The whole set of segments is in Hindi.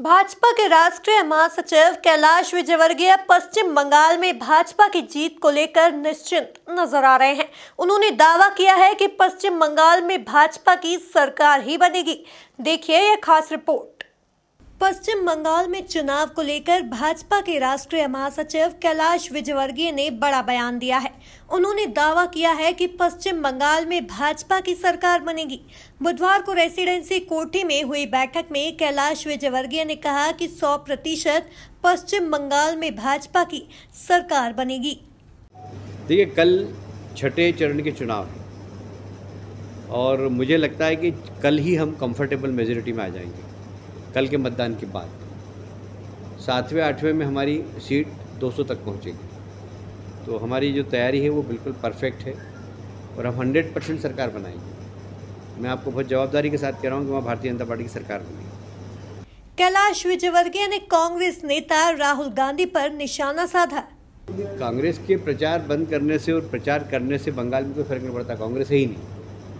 भाजपा के राष्ट्रीय महासचिव कैलाश विजयवर्गीय पश्चिम बंगाल में भाजपा की जीत को लेकर निश्चिंत नज़र आ रहे हैं। उन्होंने दावा किया है कि पश्चिम बंगाल में भाजपा की सरकार ही बनेगी। देखिए यह खास रिपोर्ट। पश्चिम बंगाल में चुनाव को लेकर भाजपा के राष्ट्रीय महासचिव कैलाश विजयवर्गीय ने बड़ा बयान दिया है। उन्होंने दावा किया है कि पश्चिम बंगाल में भाजपा की सरकार बनेगी। बुधवार को रेसिडेंसी कोठी में हुई बैठक में कैलाश विजयवर्गीय ने कहा कि 100 प्रतिशत पश्चिम बंगाल में भाजपा की सरकार बनेगी। देखिए, कल छठे चरण के चुनाव हैं और मुझे लगता है कि कल ही हम कंफर्टेबल मेजोरिटी में आ जाएँगे। कल के मतदान के बाद। सातवें आठवें में हमारी सीट 200 तक पहुंचेगी। तो हमारी जो तैयारी है वो बिल्कुल परफेक्ट है और हम 100 परसेंट सरकार बनाएँगे। मैं आपको बहुत जवाबदारी के साथ कह रहा हूँ कि वहाँ भारतीय जनता पार्टी की सरकार बनेगी कैलाश विजयवर्गीय ने कांग्रेस नेता राहुल गांधी पर निशाना साधा। कांग्रेस के प्रचार बंद करने से और प्रचार करने से बंगाल में कोई फ़र्क नहीं पड़ता कांग्रेस है ही नहीं।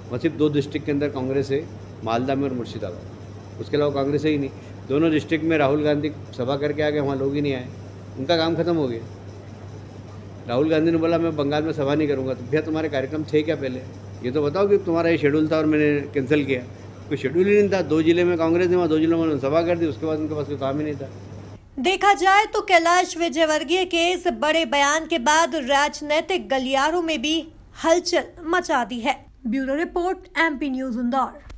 वहाँ सिर्फ़ दो डिस्ट्रिक्ट के अंदर कांग्रेस है मालदा में और मुर्शिदाबाद। उसके अलावा कांग्रेस ही नहीं। दोनों डिस्ट्रिक्ट में राहुल गांधी सभा करके आ गए, वहाँ लोग ही नहीं आए। उनका काम खत्म हो गया। राहुल गांधी ने बोला, मैं बंगाल में सभा नहीं करूँगा। तो भैया, तुम्हारे कार्यक्रम थे क्या पहले? ये तो बताओ कि तुम्हारा ये शेड्यूल था और मैंने कैंसिल किया। कोई शेड्यूल ही नहीं था। दो ज़िले में कांग्रेस ने वहाँ, दो जिलों में सभा कर दी। उसके बाद उनके पास कोई काम ही नहीं था। देखा जाए तो कैलाश विजयवर्गीय के इस बड़े बयान के बाद राजनीतिक गलियारों में भी हलचल मचा दी है। Bureau report MP news Indore.